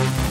Bye.